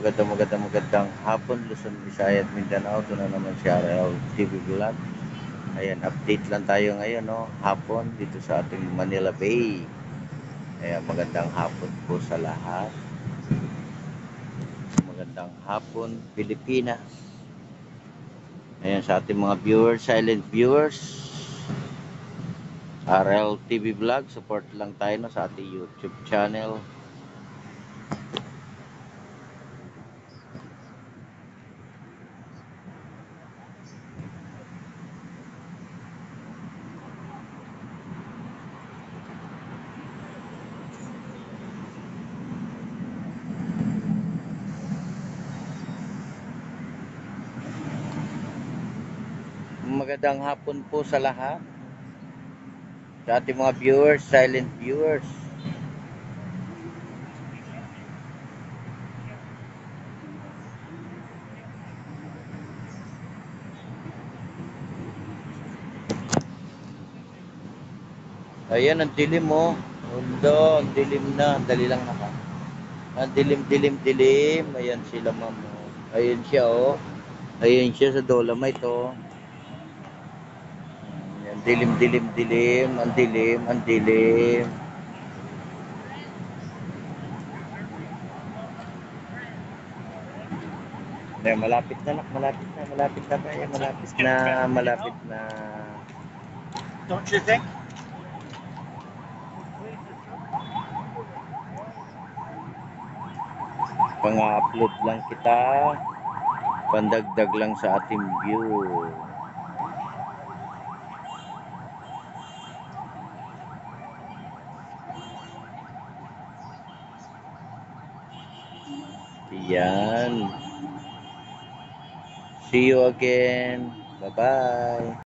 magandang magandang magandang hapon Luzon, Visayas, Mindanao. Ito na naman si RL TV Vlog. Ayan, update lang tayo ngayon, no? Hapon dito sa ating Manila Bay. Ayan, magandang hapon po sa lahat. Magandang hapon, Pilipinas. Ayan, sa ating mga viewers, silent viewers. RL TV Vlog, support lang tayo no, sa ating YouTube channel. Magandang hapon po sa lahat. Sa ating mga viewers, silent viewers. Ayan, ang dilim mo. Mundo, ang dilim na. Dali lang naka. Ang dilim, dilim, dilim. Ayan sila, ma'am. oh. Ayan siya, oh. Ayan siya sa Dolomite, oh. Ayan, dilim, dilim, dilim. Ang dilim, ang dilim. Ayan, malapit na, nak. Malapit na, malapit na tayo. Malapit na, malapit na. Don't you think? Pang-upload lang kita. Pandagdag lang sa ating view. Yan. See you again. Bye-bye.